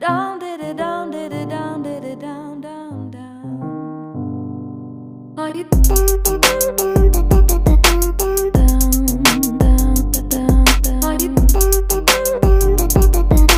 Down, did it, down, did it, down, did it, down, down, down. Are you?